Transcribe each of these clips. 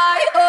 I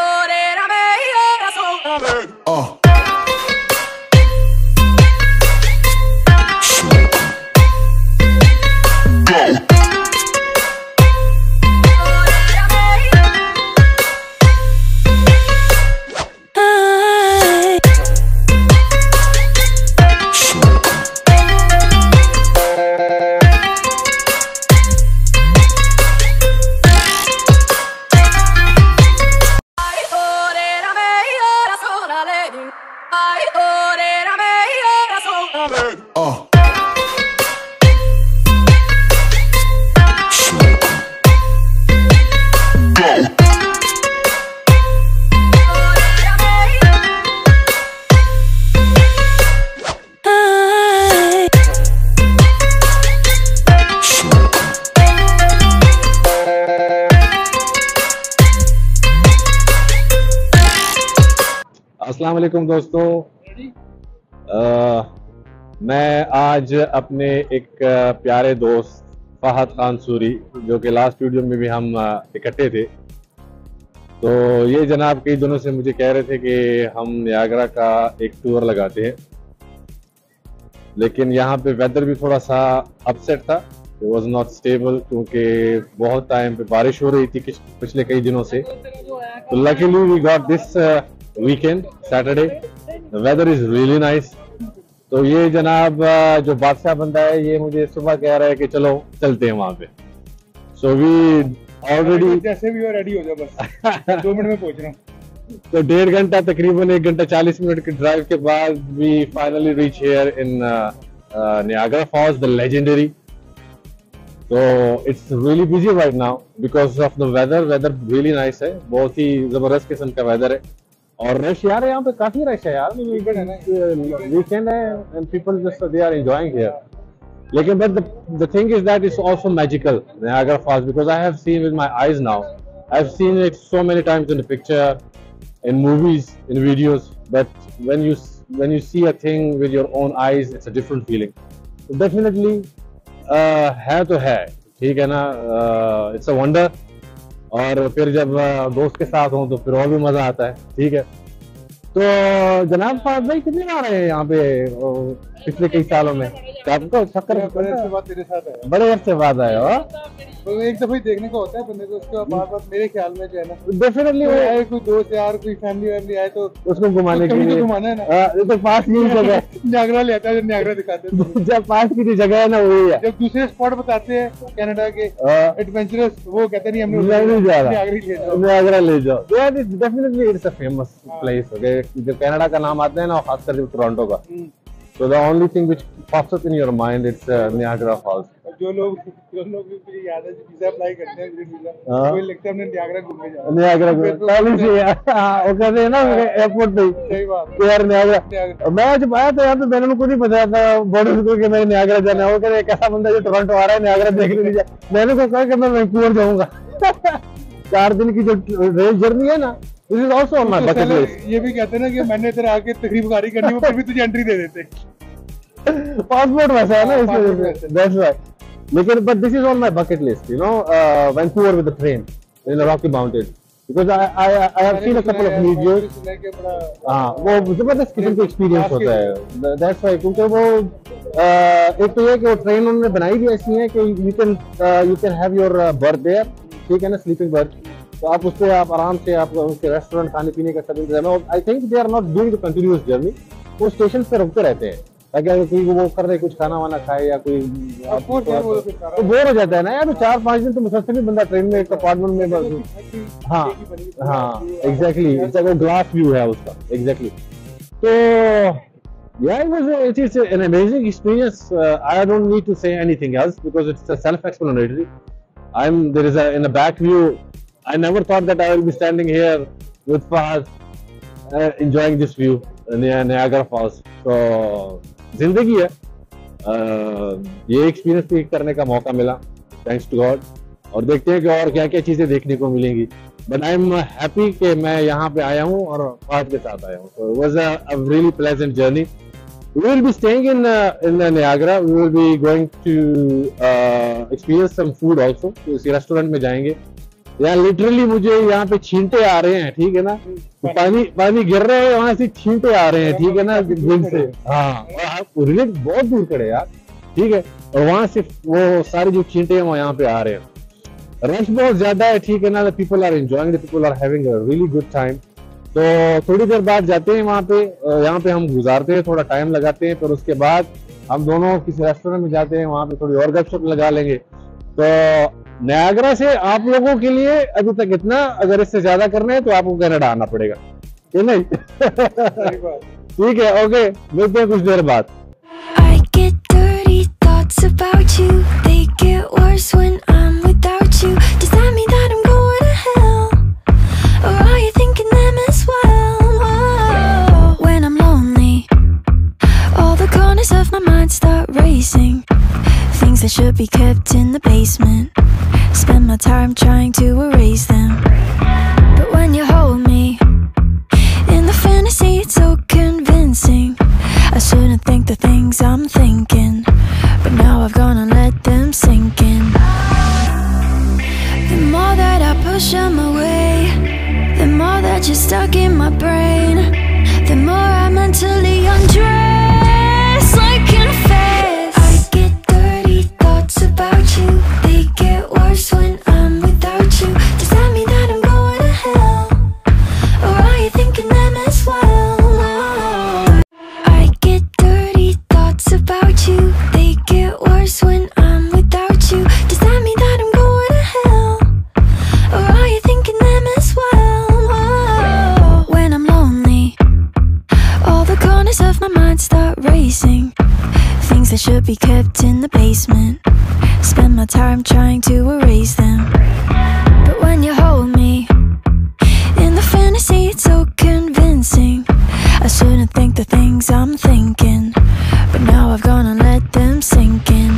अस्सलाम वालेकुम दोस्तों। अ, मैं आज अपने एक प्यारे दोस्त फहद खान सूरी जो कि लास्ट वीडियो में भी हम इकट्ठे थे। तो ये जनाब कई दिनों से मुझे कह रहे थे कि हम नियागरा का एक टूर लगाते हैं। लेकिन यहाँ पे वेदर भी थोड़ा सा अपसेट था। इट वॉज़ नॉट स्टेबल क्योंकि बहुत टाइम पे बारिश हो रही थी पिछले कई दिनों से। तो luckily we got this weekend Saturday weather is really nice तो ये जनाब जो बादशाह बंदा है ये मुझे सुबह कह रहा है कि चलो चलते हैं वहाँ पे। सो वी ऑलरेडी जैसे भी हो रेडी हो जाओ बस। दो मिनट में पहुँच रहा हूँ। तो डेढ़ घंटा तकरीबन एक घंटा चालीस मिनट के ड्राइव के बाद we finally reach here in Niagara Falls the legendary तो it's really busy right now because of the weather weather really nice है। बहुत ही ज़बरदस्त किस्म का वेदर है। और रश यार यहाँ पे काफ़ी रश है यार वीकेंड है and people just they are enjoying here लेकिन thing is that it's also magical Niagara Falls because I have seen with my eyes now. I've seen it so many times in the picture, in movies, in videos. But when you s- when you see a thing with your own eyes, it's a different feeling. So definitely uh, है तो है ठीक है ना it's a wonder और फिर जब दोस्त के साथ हो तो फिर और भी मज़ा आता है, ठीक है। तो जनाब फाज भाई, कितने आ रहे हैं यहाँ पे पिछले कई सालों में? आपको चक्कर बड़े है अरसे बाद आए हो। तो एक दफ़ा ही देखने को होता है बंदे को उसके बाद बार मेरे ख्याल में जो है ना। डेफिनेटली कोई आए कोई दोस्त यार कोई फैमिली वैमिली आए तो उसको घुमाने के तो लिए। घुमाना है ना। हाँ, तो पास की जगह है। न्यागरा ले आता है न्यागरा दिखाते हैं। जब पास की जो जगह है ना वही है। जब दूसरे स्पॉट बताते हैं कनाडा के हाँ, एडवेंचरस वो कहते नहीं हमने। न्यागरा ले जाओ। नियाग्रा ले जाओ। Definitely it's a famous place जब कनाडा का नाम आता है ना खासकर जब टोरंटो का हम्म। तो the only thing which pops up in your mind it's Niagara Falls जो लोग जो लोग भी याद है वीज़ा अप्लाई करते हैं ग्रीन वीज़ा हाँ। वो लगता है हमने न्यागरा घूमने जाना नियाग्रा पहले से हाँ, वो कहते हैं ना एयरपोर्ट पे सही बात यार नियाग्रा मैं जब आया तो यहाँ पे मैंने उनको नहीं बताया था बॉर्डर को कि मैं नियाग्रा जाना है। वो कह रहे एक ऐसा बंदा जो टोरंटो आ रहा है नियाग्रा देखने नहीं जा मैंने को कहा कि मैं वैंकूवर जाऊँगा। चार दिन की जो रेल जर्नी है ना this is also on my तो बकेट लिस्ट ये भी कहते हैं ना कि मैंने इधर आके तकरीबकारी करनी वो फिर भी तुझे एंट्री दे देते पासपोर्ट वैसा है ना हाँ, इस passport वजह से। है। दैट्स लेकिन but this is on my bucket list you know Vancouver with the train in the Rocky Mountain because I I I have seen a couple of videos है वो ज़बरदस्त किस्म का एक्सपीरियंस होता है। दैट्स व्हाई क्योंकि वो एक तो ये कि वो ट्रेन उन्होंने बनाई भी ऐसी है कि you can you can have your berth there ठीक है ना स्लीपिंग बर्थ तो आप उस पे आप आराम से आप उसके रेस्टोरेंट खाने पीने का सब इंतज़ाम है। I think they are not doing the continuous journey वो स्टेशन पे रुकते रहते हैं। ताकि अगर कोई वो कर रहे कुछ खाना वाना खाए या कोई तो तो बोर हो जाता है ना यार तो चार पाँच दिन तो मुसलसल ही बंदा ट्रेन में एक अपार्टमेंट में बस हाँ हाँ एग्जैक्टली वो ग्लास व्यू है उसका एग्जैक्टली तो yeah it was a, it is an amazing experience uh, i don't need to say anything else because it's self explanatory i'm there is a in the back view i never thought that i will be standing here with Fahad uh, enjoying this view near Niagara Falls so ज़िंदगी है। uh, ये experience भी करने का मौका मिला thanks to God और देखते हैं कि और क्या क्या चीज़ें देखने को मिलेंगी। बट आई एम हैप्पी कि मैं यहाँ पे आया हूँ और फहद के साथ आया हूँ। So it was a, a really we will be staying in uh, in uh, Niagara we will be going to uh, experience some food also तो इसी रेस्टोरेंट में जाएँगे। यहाँ लिटरली मुझे यहाँ पे छींटे आ रहे हैं, ठीक है ना? पानी पानी गिर रहा है, वहाँ से छींटे आ रहे हैं, ठीक है ना दिन से। हाँ रिलेट बहुत दूर खड़े यार, ठीक है? और वहाँ से वो सारे जो छींटे हैं, वो यहाँ पे आ रहे हैं। रश बहुत ज़्यादा है, ठीक है ना? People are enjoying people are having really good time तो थोड़ी देर बाद जाते हैं वहाँ पे यहाँ पे हम गुजारते हैं, थोड़ा टाइम लगाते हैं फिर उसके बाद हम दोनों किसी रेस्टोरेंट में जाते हैं, वहाँ पे थोड़ी और गपशप लगा लेंगे। तो नयागरा से आप लोगों के लिए अभी तक इतना अगर इससे ज़्यादा करना है तो आपको कनाडा आना पड़ेगा। नहीं? ठीक है ओके मिलते हैं कुछ देर बाद। Things that should be kept in the basement. Spend my time trying to erase them. But when you hold me, in the fantasy, it's so convincing. I shouldn't think the things I'm thinking, should be kept in the basement. Spend my time trying to erase them. But when you hold me, in the fantasy, it's so convincing. I shouldn't think the things I'm thinking, but now I've gone and let them sink in.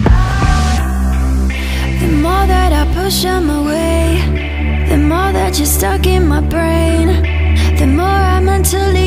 The more that I push them away, the more that you're stuck in my brain. The more I mentally